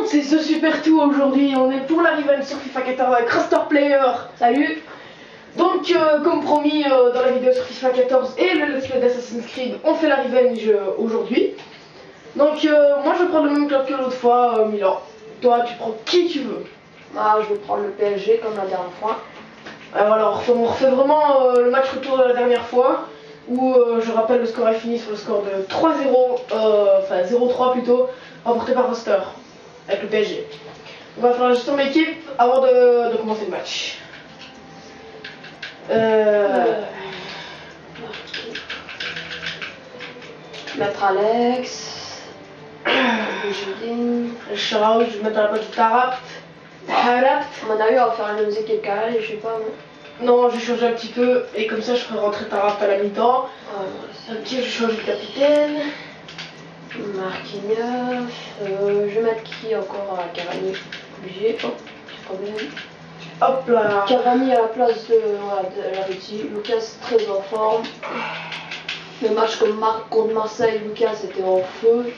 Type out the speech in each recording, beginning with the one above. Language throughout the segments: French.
Monde, c'est ce Super Tout aujourd'hui. On est pour la revenge sur FIFA 14 avec Roster Player. Salut. Donc, euh, comme promis euh, dans la vidéo sur FIFA 14 et le Let's Play d'Assassin's Creed, on fait la revenge euh, aujourd'hui. Donc, euh, moi je prendre le même club que l'autre fois, Milan. Toi, tu prends qui tu veux. Ah, je vais prendre le PSG comme la dernière fois. Alors, alors on refait vraiment le match retour de la dernière fois. Où euh, je rappelle le score est fini sur le score de 3-0, euh, enfin 0-3 plutôt, remporté par Roster avec le PSG. On va faire la gestion de l'équipe avant de, de commencer le match. Euh, Mettre Alex. Sharaoui, je vais mettre à la place de Tarapt. Tarapt. À mon avis, on va faire le musique et carré, je sais pas. Non, je vais changer un petit peu et comme ça je ferai rentrer Tarapt à la mi-temps. Ah, Ok, je vais changer de capitaine. Marquinhos. Euh, je vais mettre qui encore à Cavani Obligé. Oh, petit problème. Hop là. Cavani à la place de, voilà, de la Russie. Lucas très en forme. Le match contre, Mar- contre Marseille, Lucas était en feu.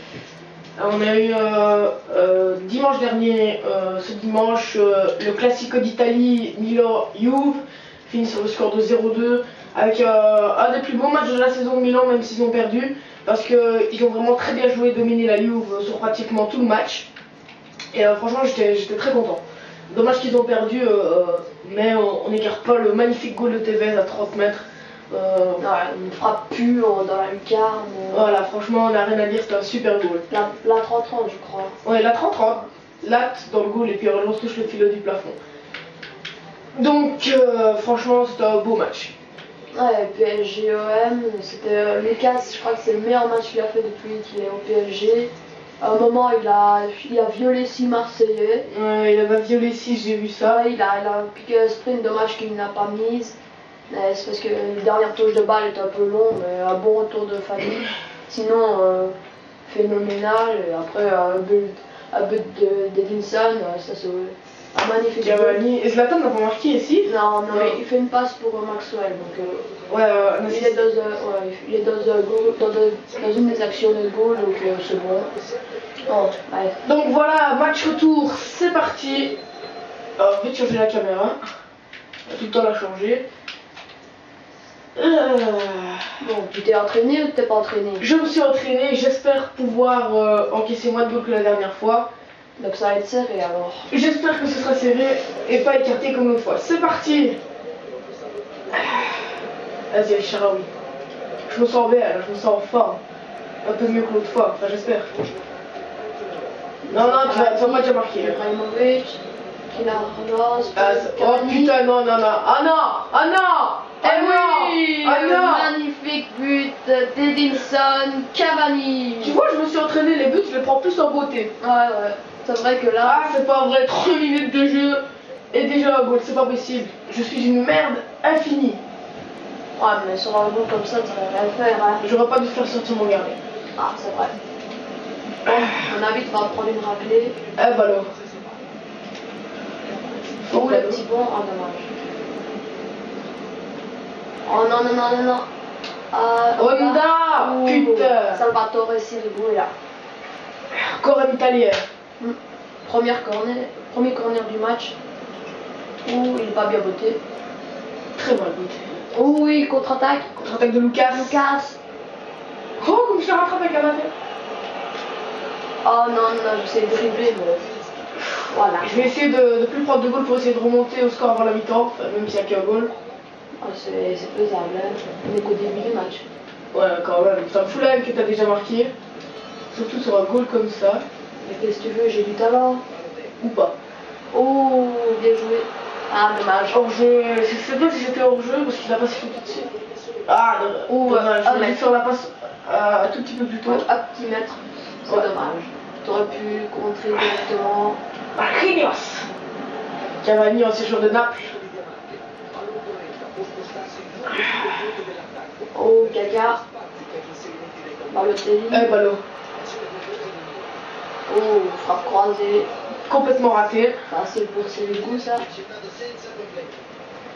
On a eu euh, euh, dimanche dernier, euh, ce dimanche, euh, le Classico d'Italie Milan-Juve, fini sur le score de 0-2, avec euh, un des plus beaux matchs de la saison de Milan, même s'ils ont perdu, parce qu'ils ont vraiment très bien joué, dominé la Juve sur pratiquement tout le match. Et euh, franchement, j'étais très content. Dommage qu'ils ont perdu, euh, euh, mais on n'écarte pas le magnifique goal de Tevez à 30 mètres. Euh, Ouais, une frappe pure dans la lucarne. voilà, franchement, on n'a rien à dire, c'était un super goal. La, la 30-30, je crois. Ouais, la 30-30, latte dans le goal et puis on touche le filet du plafond. Donc, euh, franchement, c'était un beau match. Ouais, PSG-OM, c'était euh, Lucas, je crois que c'est le meilleur match qu'il a fait depuis qu'il est au PSG. À un moment, il a, il a violé 6 Marseillais. Ouais, il avait violé 6, j'ai vu ça. Ouais, il, a, il a piqué un sprint, dommage qu'il n'a pas mise. C'est parce que la dernière touche de balle était un peu long, mais un bon retour de famille. Sinon, euh, phénoménal. Et après, un but, un but de- d'Edinson, ça c'est un magnifique but. Cavani. Et Zlatan n'a pas marqué ici? Non, non, il fait une passe pour euh, Maxwell. Donc, euh, Ouais, il est dans, ouais, il est dans, dans, un- dans une des actions de goal, donc euh, c'est bon. Ouais. Donc voilà, match retour, c'est parti. Alors, vite changer la caméra. Tout le temps la changer. Euh, Bon, tu t'es entraîné ou t'es pas entraîné? Je me suis entraîné, j'espère pouvoir euh, encaisser moins de goals que la dernière fois. Donc ça va être serré alors. J'espère que ce sera serré et pas écarté comme l'autre fois. C'est parti Vas-y, Sharawi. Je me sens bien, je me sens en forme. Un peu mieux que l'autre fois, enfin j'espère. Non, non, tu vas, tu vas pas déjà marquer. Oh putain, non, non, non. Ah non Ah non Eh Ah non oui Ah non Magnifique but d'Edinson Cavani Tu vois, je me suis entraîné, les buts, je les prends plus en beauté. Ouais, ouais. C'est vrai que là, Ah, c'est pas vrai, 3 minutes de jeu et déjà un goal, c'est pas possible. Je suis une merde infinie. ouais, mais sur un goal comme ça, va rien faire. Hein. J'aurais pas dû faire sortir mon gardien. Ah, c'est vrai. Bon, à mon avis, tu vas prendre une raclée. Eh bah alors. Ou le petit bon, oh dommage. Oh non, non, non, non, non. Ah, Honda Ouh, Putain Salvatore Sirigu là. Un Première corner, premier corner du match. Ouh, il est pas bien botté. Très bon but. Ouh, oui, contre-attaque. Contre-attaque de Lucas. Lucas. Oh, comme je la rattrape avec la main. Oh non, non, j'essaie de dribbler, mais. Voilà. Je vais essayer de, de plus prendre de goal pour essayer de remonter au score avant la mi-temps, même s'il n'y a qu'un goal. Oh, c'est c'est faisable, hein. On est qu'au début du match. Ouais, quand même. C'est un full line que t'as déjà marqué. Surtout sur un goal comme ça. Mais qu'est-ce que tu veux, j'ai du talent. Ou pas. Oh, bien joué. Ah, dommage. Hors jeu, je sais pas si c'était hors jeu parce qu'il a pas sifflé tout de suite. Ah, Ou, ou dommage. ah, mais- faire la passe euh, un tout petit peu plus tôt. Un petit mètre, c'est Ouais. dommage. T'aurais pu contrer directement. Marquinhos Cavani, ancien joueur de Naples. Oh, Gaga. Balotelli. Eh, ballot. Oh, frappe croisée. Complètement raté. Facile pour Sirigu, ça.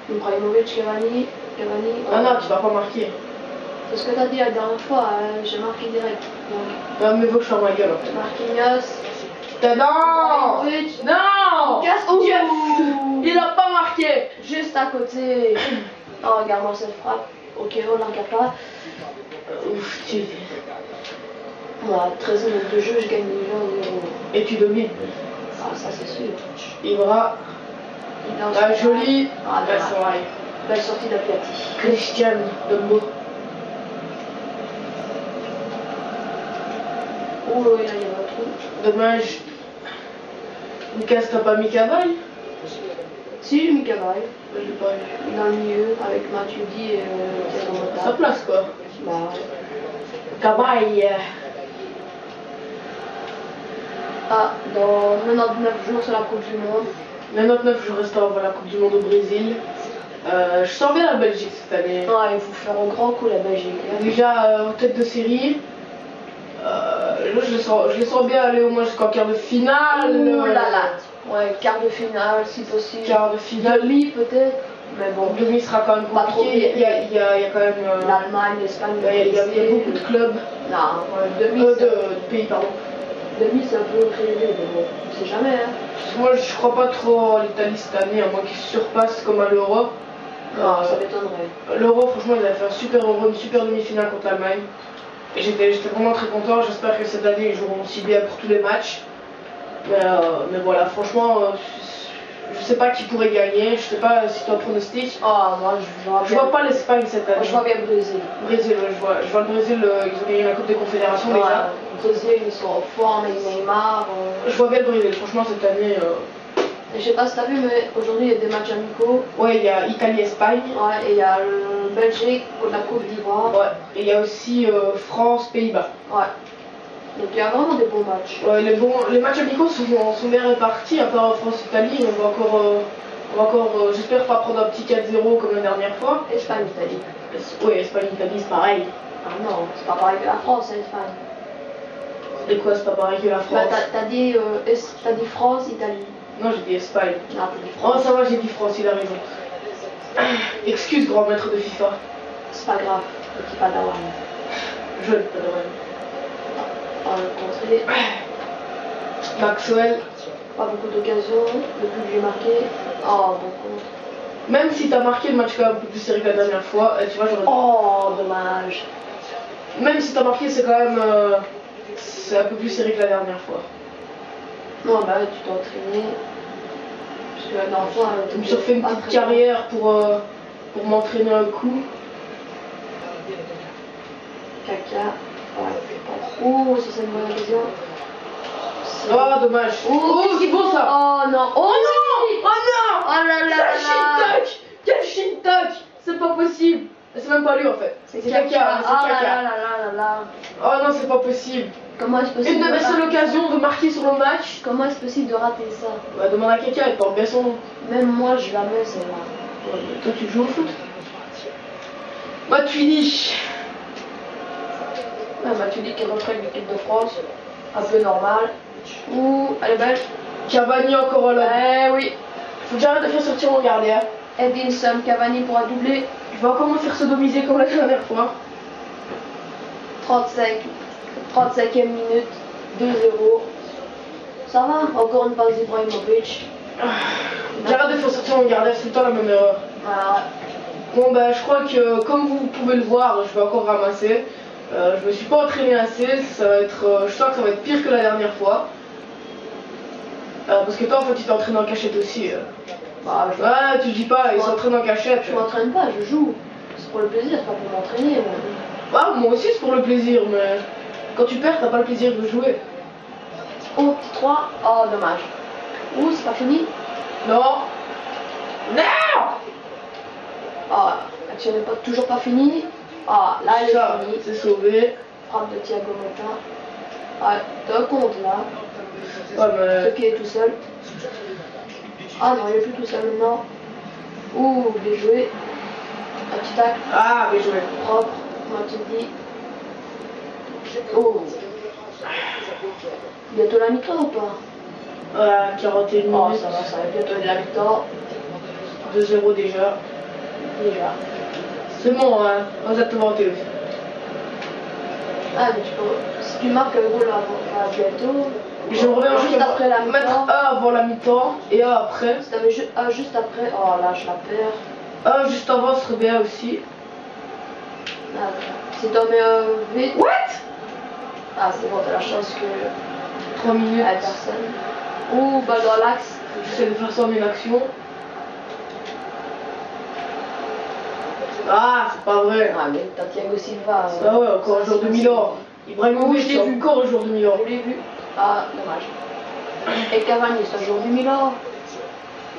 Ibrahimovic, Cavani. Cavani. Ah non, tu vas pas marquer. C'est ce que t'as dit la dernière fois, hein, j'ai marqué direct. Donc, Non, mais faut que je ferme ma gueule. Marquinhos. Non. Non Casse- Yes Ouh. Il a pas marqué Juste à côté. Oh, regarde-moi cette frappe. Ok, on l'en pas. Ouf, tu... Moi, 13 minutes de jeu, je gagne déjà 0. Et tu domines. Ah, ça c'est sûr. Ibra, Il est en ah. Ah, c'est vrai. Belle sortie d'Apiati. Christian Dombo. Oh, là, il y a un trou. Dommage. Lucas, t'as pas mis Cavaille? Si, j'ai mis Cavaille. Je l'ai pas vu. Dans le milieu, avec et euh, Thiago Motta. Sa place, quoi. Bah. Cavaille. Ah, dans 99 jours, c'est la Coupe du Monde. 99 jours restants avant la Coupe du Monde au Brésil. Euh, je sens bien la Belgique cette année. Ouais, il faut faire un grand coup la Belgique. hein. Déjà euh, en tête de série. Euh, là, je les, sens, je les sens bien aller au moins jusqu'en quart de finale. Ouh euh, là là. Ouais, quart de finale, si possible. Quart de finale. Demi, peut-être. Mais bon, Demi sera quand même Pas trop compliqué. Il y a, il y a- il y a quand même. euh, l'Allemagne, l'Espagne, il y a, beaucoup de clubs. Non, ouais, demi, Euh, de, de pays, pardon. Demi, c'est un peu mais bon, on sait jamais. Hein. Moi, je crois pas trop à l'Italie cette année, à moins qu'ils surpassent comme à l'Euro. Euh, ça m'étonnerait. L'Euro, franchement, ils avaient fait un super Euro, une super demi-finale contre l'Allemagne. Et j'étais j'étais vraiment très content. J'espère que cette année, ils joueront aussi bien pour tous les matchs. Mais, euh, mais voilà, franchement, euh, je sais pas qui pourrait gagner. Je sais pas si tu as un pronostic. Ah, moi, je vois Je vois pas l'Espagne cette Moi, année. je vois bien Brésil. Brésil, ouais, je vois, je vois le Brésil, euh, ils ont gagné la Coupe des Confédérations déjà. Ouais, Brésil, ils sont en forme avec Neymar. euh. Je vois bien le Brésil, franchement, cette année. euh, Je sais pas si t'as vu, mais aujourd'hui, il y a des matchs amicaux. Ouais, il y a Italie-Espagne. Ouais, et il y a le Belgique la Côte d'Ivoire. Ouais. Et il y a aussi France-Pays-Bas. Ouais. Donc il y a vraiment des bons matchs. Ouais, les, bons, les matchs amicaux sont, sont bien répartis, à part France-Italie. On va encore, euh, on va encore euh, j'espère pas prendre un petit 4-0 comme la dernière fois. Espagne, Italie. Oui, Espagne-Italie, c'est pareil. Ah non, c'est pas pareil que la France, Espagne. Et quoi, c'est pas pareil que la Bah, France t'as- t'as dit, euh, dit France, Italie. Non, j'ai dit Espagne. Non, t'as dit Oh, France. ça va, j'ai dit France, il a raison. Excuse, grand maître de FIFA. C'est pas grave, petit padawan. Je ne peux le contrer. Maxwell, Pas beaucoup d'occasions. Le but que j'ai marqué. Oh, bon contre. même si t'as marqué le match quand même un peu plus serré que la dernière fois, euh, tu vois, j'aurais Oh, dommage. Même si t'as marqué, c'est quand même. euh, c'est un peu plus serré que la dernière fois. Non, bah, tu t'es entraîné. Parce que la dernière fois, Je me suis refait une petite carrière pour, euh, pour m'entraîner un coup. Caca. Ouais, Si c'est une bonne occasion. Oh, dommage. Oh, c'est beau ça Oh non. Oh, Oh non Oh non Oh là là Quel shintak Quel shintak C'est pas possible C'est même pas lui en fait. C'est caca, c'est Ah là là caca. là là là là. Oh non, c'est pas possible. Comment est-ce possible Une de mes seules occasions de marquer sur le match. Comment est-ce possible de rater ça Bah, demande à caca, elle porte bien son nom. Même moi, je la mets celle-là. Ouais, toi, tu joues au foot Matuidi. Ouais, bah, tu dis qu'il retraite l'équipe de France. Un peu normal. Ouh, elle est belle. Cavani encore là. Eh oui. Faut que j'arrête de faire sortir mon gardien. Edinson Cavani pour un doublé. Je vais encore me faire sodomiser comme la dernière fois. 35. 35e minute. 2-0. Ça va Encore une passe d'Ibrahimovic. J'arrête de faire sortir mon gardien, c'est tout le temps la même erreur. Voilà. Bon bah je crois que comme vous pouvez le voir, je vais encore ramasser. Euh, je me suis pas entraîné assez, ça va être, euh, je sens que ça va être pire que la dernière fois. Euh, parce que toi en fait tu t'es entraîné en cachette aussi. Bah, je, Ouais tu dis pas, ils s'entraînent en cachette. je m'entraîne pas, je joue. C'est pour le plaisir, c'est pas pour m'entraîner. moi. Ah, moi aussi c'est pour le plaisir, mais quand tu perds t'as pas le plaisir de jouer. Oh, petit 3. Oh, dommage. Ouh, c'est pas fini. Non Non Ah, l'action n'est pas, toujours pas finie. Ah, là, elle est c'est sauvé. Frappe de Thiago Motta. Ah, t'as un compte là. Ouais mais... Ce qui est tout seul. Ah non, il est plus tout seul maintenant. Ouh, bien joué. Un petit tac Ah bien joué. propre, moi tu dis. Oh. Bientôt la mi-temps ou pas? Voilà, 41 Oh, minutes. ça va, ça va bientôt la mi-temps. 2-0 déjà. Déjà. C'est bon, hein. exactement Théo. Ah, mais tu peux. Si tu marques un goal avant, Bah, bientôt. J'aimerais bien Juste après la mettre mi-temps. A avant la mi-temps et A après. Si t'avais ju- ah, juste après. Oh là, je la perds. A juste avant serait bien aussi. Ah, si t'en mets un vite. What? Ah, c'est bon, t'as la chance que. 3 minutes. à personne. Ou balle dans l'axe. J'essaie de faire ça en une Ah, c'est pas vrai. Ah, mais t'as Thiago Silva. euh, Ah ouais, encore un c'est de. Milan. Ibrahimovic, Oui, je l'ai c'est vu. encore un joueur de Milan. Je l'ai vu. Ah, dommage. Et Cavani, c'est un joueur du Milan.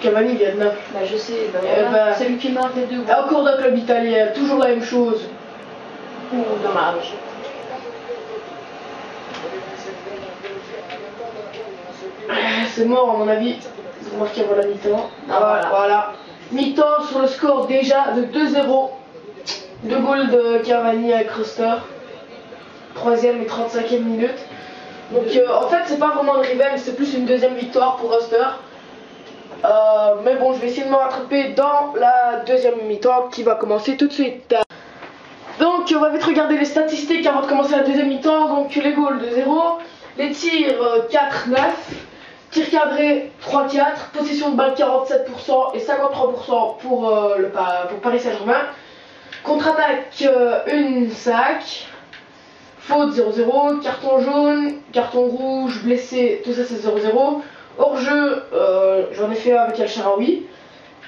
Cavani vient de Naples. Bah, je sais, bah, Eh voilà. ben. c'est lui qui marque les deux. Encore d'un club italien, toujours la même chose. Ouh, dommage. C'est mort à mon avis. C'est marqué avant la mi-temps. Ah, voilà. voilà. Mi-temps sur le score déjà de 2-0. Deux goals de Cavani avec Ruster. Troisième et 35e minute. Donc euh, en fait c'est pas vraiment une revenge, c'est plus une deuxième victoire pour Ruster. Euh, mais bon je vais essayer de me rattraper dans la deuxième mi-temps qui va commencer tout de suite. Donc on va vite regarder les statistiques avant de commencer la deuxième mi-temps. Donc les goals de 0, les tirs euh, 4-9, tir cadré 3-4, possession de balle 47% et 53% pour, euh, pour Paris Saint-Germain. Contre-attaque euh, une sac, faute 0-0, carton jaune, carton rouge, blessé, tout ça c'est 0-0. Hors jeu, euh, j'en ai fait un avec El Sharawi.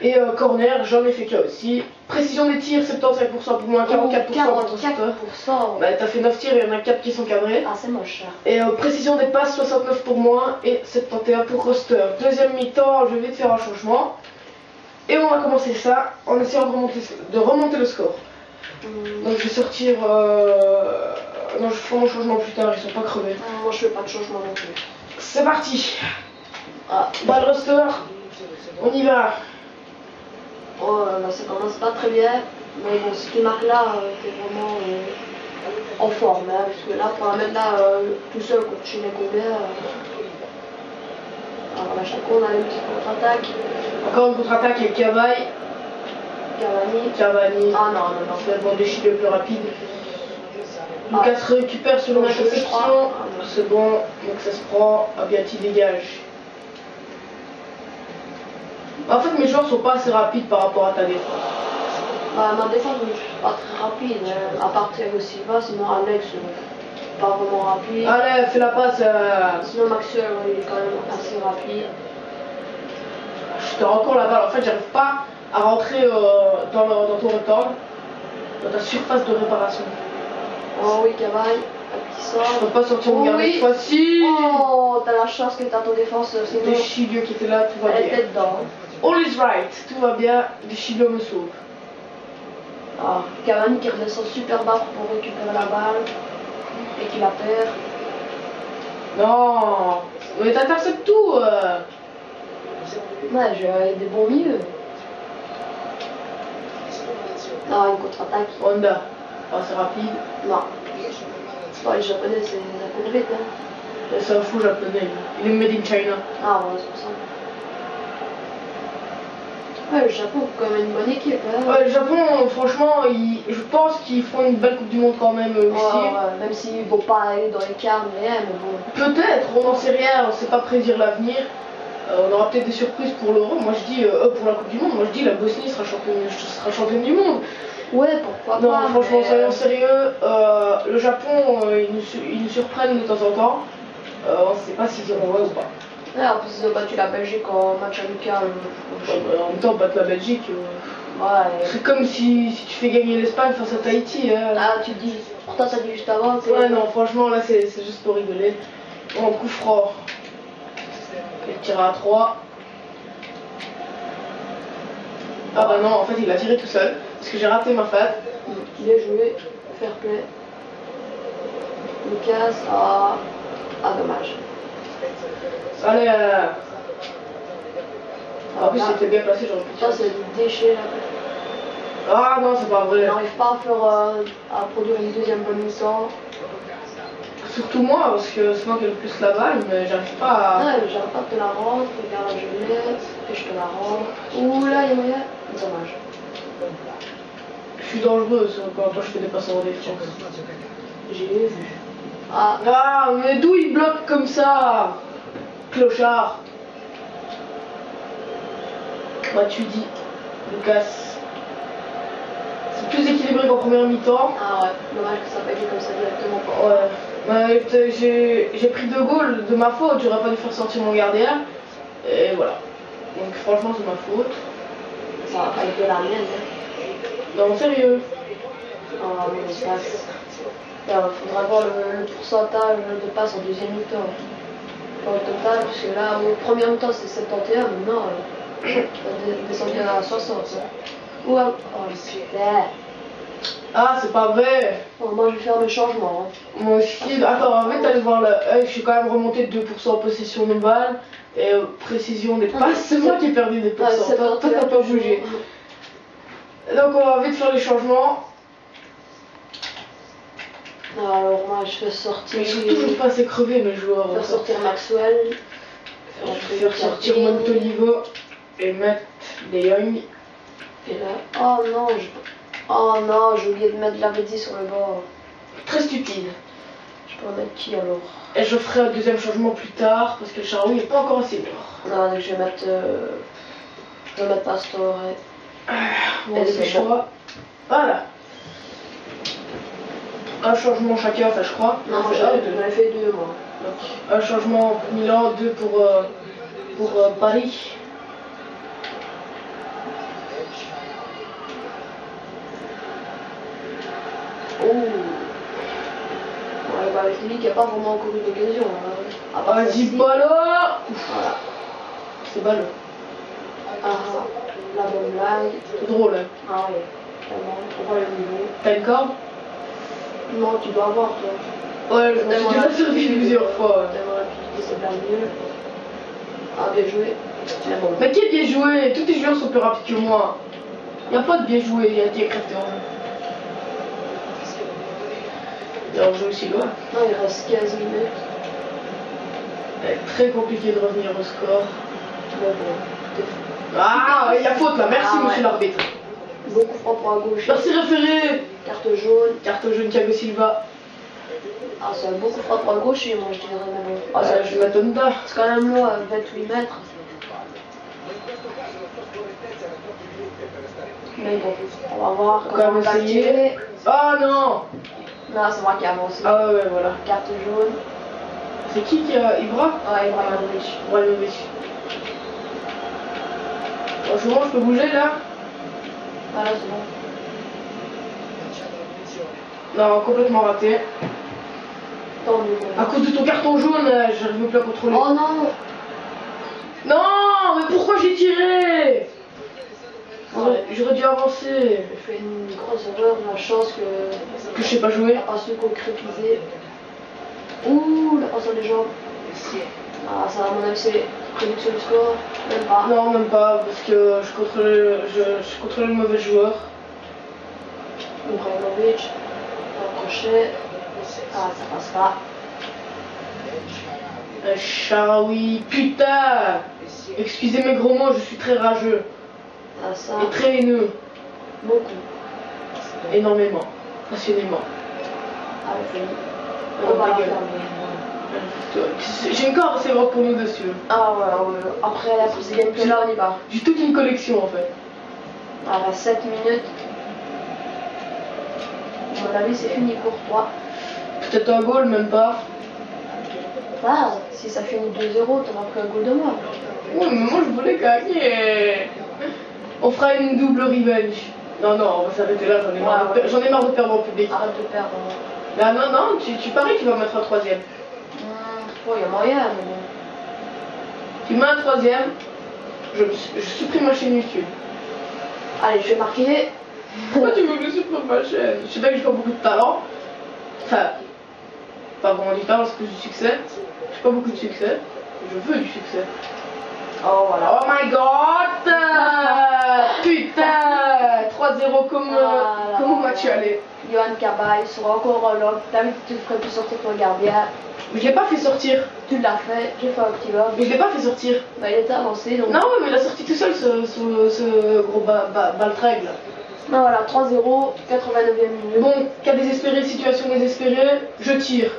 Et euh, corner, j'en ai fait qu'un aussi. Précision des tirs, 75% pour moi, 44% pour ton shooter. 44%. Bah, t'as fait 9 tirs, il y en a 4 qui sont cadrés. Ah, c'est moche. Et euh, précision des passes, 69 pour moi et 71 pour Roster. Deuxième mi-temps, je vais vite faire un changement. Et on va commencer ça en essayant de remonter, de remonter le score. Hum, Donc je vais sortir. Euh... Non, je ferai mon changement plus tard, ils sont pas crevés. Moi, je fais pas de changement non plus. C'est parti Ah, Balle Roster, on y va. oh, là, ça commence pas très bien. Mais bon, si tu marques là, euh, t'es vraiment euh, en forme. Hein, parce que là, pour la mettre là, euh, tout seul contre Chine combien Là, chaque fois, on a une petite contre-attaque. Encore une contre-attaque avec Cavani. Cavani. Cavani. Ah non, non, non. C'est bon, déchire le plus rapide. Lucas se récupère sur une Bon, je interception. crois. C'est bon, donc ça se prend. Abiati dégage. En fait, mes joueurs sont pas assez rapides par rapport à ta défense. Bah, ma défense, je suis pas très rapide. hein. À part Thiago Silva, sinon Alex, euh, pas vraiment rapide. Allez, fais la passe. euh, Sinon Maxwell, ouais, il est quand même assez rapide. Je te rends encore la balle. En fait, j'arrive pas à rentrer euh, dans, le- dans ton rectangle, dans ta surface de réparation. Oh oui, Cavani, qui Je peux pas sortir mon gardien Oui. cette fois-ci. Oh, t'as la chance que t'as ton défenseur, sinon Deschilio qui était là, tout va elle bien. était dedans. All is right, tout va bien. Deschilio me sauve. Ah, Cavani qui redescend super bas pour récupérer la balle et qui la perd. Non, mais t'interceptes tout. euh. Ouais, j'ai des bons milieux. Ah, une contre-attaque. Honda, Ah, c'est rapide. Non. Bon, les japonais, c'est ça court vite. Hein. Et C'est un fou japonais. Il est made in China. Ah, ouais, c'est pour ça. Ouais, le Japon, quand même une bonne équipe. Hein. Ouais, le Japon, franchement, je pense qu'ils feront une belle Coupe du Monde quand même aussi. ouais, même s'ils vont pas aller dans les quarts, mais bon. Peut-être, on n'en sait rien, on ne sait pas prédire l'avenir. Euh, on aura peut-être des surprises pour l'Euro. Moi je dis, euh, euh, pour la Coupe du Monde, moi je dis la Bosnie sera championne, sera championne du monde. Ouais, pourquoi Non, pas. franchement, mais, soyons euh, sérieux. euh, le Japon, ils, nous, ils nous surprennent de temps en temps. On ne sait pas s'ils iront loin ou pas. Ouais, en plus, ils ont battu la Belgique en match amical. Ouais, bah, en même temps, battre la Belgique, euh, Ouais. c'est comme si, si tu fais gagner l'Espagne face à Tahiti. hein. Ah, tu dis. Pourtant, ça dit juste avant. Ouais, non, franchement, là, c'est c'est juste pour rigoler. En coup franc. Il tire à 3. Ah bah non, en fait, il a tiré tout seul. Parce que j'ai raté ma fade. Bien joué, fair play. Lucas, ah, ah dommage. Allez. En plus, là, c'était bien placé, j'aurais pu Ça, c'est le déchet là. Ah non, c'est pas vrai. On n'arrive pas à faire euh, à produire une deuxième bonne mi-temps. Surtout moi, parce que c'est moi qui ai le plus la balle, mais j'arrive pas à. Ouais, j'arrive pas de te la rendre, regarde je l'ai, et je te la rends. Ouh là, il y a. Dommage. Je suis dangereuse quand, quand je fais des passes en défense. J'ai vu. Ah, Ah, mais d'où il bloque comme ça? Clochard. Bah tu dis, Lucas. C'est plus équilibré qu'en première mi-temps. ah ouais, dommage que ça n'a pas été comme ça directement. Ouais. T- j'ai pris deux goals de ma faute, j'aurais pas dû faire sortir mon gardien. Et voilà. Donc franchement c'est ma faute. Ça n'a pas été la mienne. hein. Non sérieux. Ah, mon espace. Il faudra voir le, le pourcentage de passes en deuxième mi-temps. Au total, parce que là, au premier mi-temps c'est 71, maintenant, euh, ça a descendu à 60. hein. Ouais, oh putain. Ah c'est pas vrai. Bon, moi je vais faire mes changements. hein. Moi aussi. Attends, en fait allez voir là. Je suis quand même remonté de 2% en possession de balle. Et euh, précision des passes, c'est moi qui ai perdu des Toi toi, t'as pas bougé. Donc on va vite faire les changements. Alors moi je fais sortir. Mais ils sont toujours pas assez crevés mes joueurs. Faire sortir Maxwell. Je vais faire sortir Montolivo et mettre De Jong. Et là. Oh non, je... oh non, j'ai oublié de mettre Lavezzi sur le bord. Très stupide. Je peux en mettre qui alors? Et je ferai un deuxième changement plus tard parce que le Charou n'est pas encore assez mûr. Non, donc je vais mettre. euh, Je vais mettre Pastore. Bon, Et c'est dépêche-toi. Voilà. Un changement chacun, enfin je crois. Non, moi j'en ai- fait deux moi. Donc, un changement pour Milan, deux pour, euh, pour euh, Paris. Oh Ouais, bah avec lui qui a pas vraiment encore eu d'occasion. hein. Vas-y, ballon Voilà. C'est ballon. Ah, la bonne blague. C'est drôle, hein. Ah oui, vraiment, on voit le. T'as une corde? Non, tu dois avoir toi. Ouais, je suis déjà servi plusieurs fois. ouais. Tellement rapidité, c'est bien mieux. Ah, bien joué. Mais bon. Mais qui est bien joué? Tous tes joueurs sont plus rapides que moi. Y a pas de bien joué, y a des craftés en jeu. Et en jeu aussi loin. Non, il reste 15 minutes. C'est très compliqué de revenir au score. Bon, Ah, il y a faute là, merci Ah, monsieur ouais. l'arbitre. beaucoup propre à gauche. Merci référé Carte jaune. Carte jaune Thiago Silva. Ah, c'est beaucoup propre à gauche, moi je dirais. Bon. Ah, Ah, ça, je m'attends pas. C'est quand même loin, 28 mètres. Mais bon, on va voir On va essayer. Ah non Non, c'est moi qui ai avancé. Ah ouais, voilà. Carte jaune. C'est qui qui a Ibra Ouais, Ibrahimovic. Ibrahimovic. Franchement, je peux bouger là? Voilà, c'est bon. Non, complètement raté. À cause de ton carton jaune, euh, j'arrive plus à contrôler. Oh non Non, mais pourquoi j'ai tiré? J'aurais- dû avancer. J'ai fait une grosse erreur, la chance que. Que je sais pas jouer. pas su concrétiser. Ouh, la passe les jambes. Ah, ça, à mon avis, c'est prédiction du score. Même pas. Non, même pas, parce que je contrôlais, je, je contrôlais le mauvais joueur. Ibrahimovic. Ah, ça passe pas. Un Sharawi, putain Excusez mes gros mots, je suis très rageux. Ah, ça, Et très haineux. beaucoup. Énormément. Passionnément. Ah, fini. Ah, On va la rigole. faire. J'ai une corde, c'est vrai pour nous dessus. Ah, ouais. Après la prise gameplay, là, on y va? J'ai toute une collection en fait. Ah, là, 7 minutes. Mon avis, c'est fini pour toi. Peut-être un goal, même pas. Ah, si ça finit 2-0, t'auras pris un goal de moi. Oui, mais moi je voulais gagner. On fera une double revenge. Non, non, on va s'arrêter là, j'en ai, marre Ouais, de ouais. ai marre de perdre en public. Arrête de perdre. Là, non, non, tu, tu paries, tu vas mettre un troisième. Bon, il y a moyen, mais bon. Tu mets un troisième, je, je supprime ma chaîne YouTube. Allez, je vais marquer. Pourquoi tu veux que je supprime ma chaîne? Je sais bien que j'ai pas beaucoup de talent. Enfin, pas vraiment du talent, c'est plus du succès. J'ai pas beaucoup de succès. Je veux du succès. Oh, voilà. Oh my god euh, Putain 3-0 comme, euh, Voilà. comme au match aller. Johan Cabaye sera encore là. T'as vu que tu ferais plus sortir ton gardien. Mais je l'ai pas fait sortir. Tu l'as fait. J'ai fait un petit lob. Mais je l'ai pas fait sortir. Bah, il était avancé, donc. Non, ouais, mais il a sorti tout seul ce, ce, ce gros ba, ba, baltrègue là. Non, voilà, 3-0, 89e minute. Bon, cas désespéré, situation désespérée, je tire.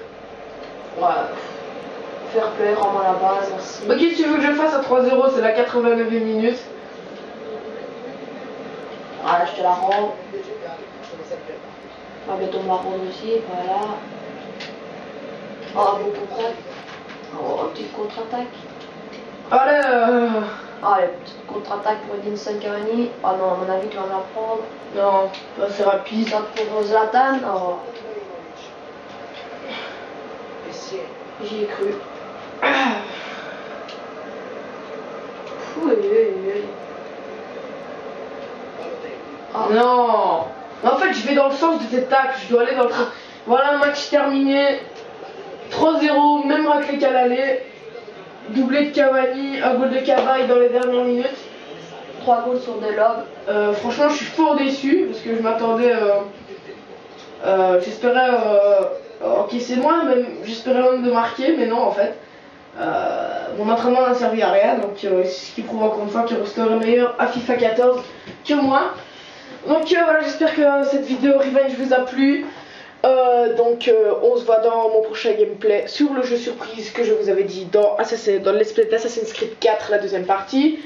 Ouais. Fair play, rends-moi la base, merci. Ok, si tu veux que je fasse à 3-0, c'est la 89 minute. Voilà, je te la rends. On va bientôt me la rendre aussi, voilà. Oh, bon contre Oh, petite contre-attaque. Allez, euh... Allez, petite contre-attaque pour Edinson Cavani. Oh non, à mon avis, tu vas la prendre. Non, c'est rapide. Ça pour Zlatan. Oh, j'y ai cru. Ah, Non En fait, je vais dans le sens de cette tacle, je dois aller dans le sens. Voilà, match terminé. 3-0, même raclé qu'à l'aller. Doublé de Cavani, un goal de Cavaille dans les dernières minutes. Trois goals sur des lobes. Euh, franchement, je suis fort déçu parce que je m'attendais. euh, euh, j'espérais encaisser moins, même j'espérais même de marquer, mais non en fait. Mon entraînement n'a servi à rien, donc c'est ce qui prouve encore une fois que Roster est meilleur à FIFA 14 que moi. Donc voilà, j'espère que cette vidéo Revenge vous a plu. Euh, donc euh, on se voit dans mon prochain gameplay sur le jeu surprise que je vous avais dit dans, Assassin, dans le let's d'Assassin's Creed 4, la deuxième partie.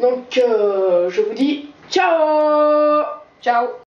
Donc euh, je vous dis ciao Ciao